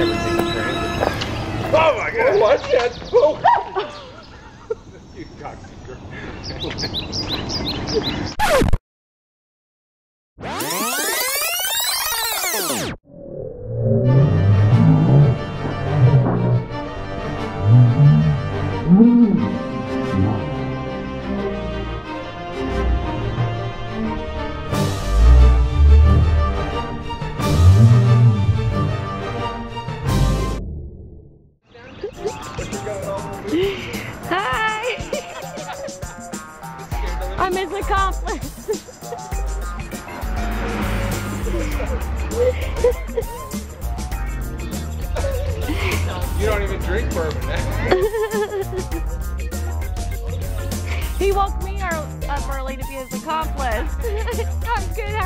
everything Oh my god! Watch that! Oh. you cocksucker. Hi! I'm his accomplice. you don't even drink bourbon. he woke me up early to be his accomplice. I'm good.